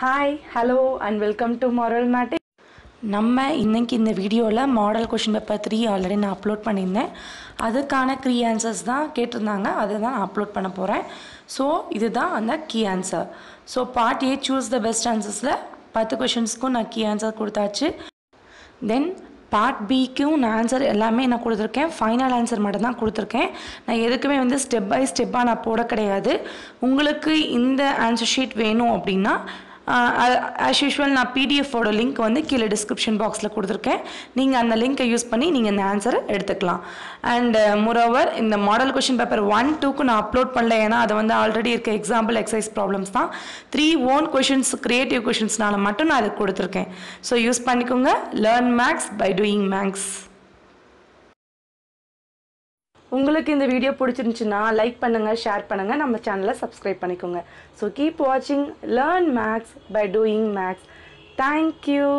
Hi hello and welcome to moral மேட்டிக் நம்ம இன்னைக்கு இந்த வீடியோவில் model question paper three already நான் அப்லோட் பண்ணியிருந்தேன். அதுக்கான த்ரீ ஆன்சர்ஸ் தான் கேட்டிருந்தாங்க. அதை தான் நான் அப்லோட் பண்ண போகிறேன் ஸோ இதுதான் அந்த key answer so part A choose the best ஆன்சர்ஸில் பத்து கொஷின்ஸ்க்கும் நான் கீ ஆன்சர் கொடுத்தாச்சு. தென் பார்ட் பிக்கும் நான் ஆன்சர் எல்லாமே நான் கொடுத்துருக்கேன். ஃபைனல் ஆன்சர் மட்டும் தான் கொடுத்துருக்கேன். நான் எதுக்குமே வந்து ஸ்டெப் பை ஸ்டெப்பாக நான் போட கிடையாது. உங்களுக்கு இந்த ஆன்சர் ஷீட் வேணும் அப்படின்னா ஆஸ் யூஷுவல் நான் பிடிஎஃபோட லிங்க் வந்து கீழே டிஸ்கிரிப்ஷன் பாக்ஸில் கொடுத்துருக்கேன். நீங்கள் அந்த லிங்க்கை யூஸ் பண்ணி நீங்கள் இந்த ஆன்சரை எடுத்துக்கலாம். அண்ட் மோரோவர் uh, இந்த மாடல் கொஷின் பேப்பர் ஒன் டூக்கு நான் அப்லோட் பண்ணல. ஏன்னா அது வந்து ஆல்ரெடி இருக்க எக்ஸாம்பிள் எக்ஸசைஸ் ப்ராப்ளம்ஸ் தான். த்ரீ ஓன் கொஷின்ஸ் க்ரியேட்டிவ் கொஷின்ஸ்னால மட்டும் நான் அதை கொடுத்துருக்கேன். ஸோ யூஸ் பண்ணிக்கோங்க. Learn maths by doing maths உங்களுக்கு இந்த வீடியோ பிடிச்சிருந்துச்சுன்னா லைக் பண்ணுங்கள் ஷேர் பண்ணுங்கள் நம்ம சேனலை சப்ஸ்கிரைப் பண்ணிக்கோங்க. ஸோ கீப் வாட்சிங் learn maths by doing maths thank you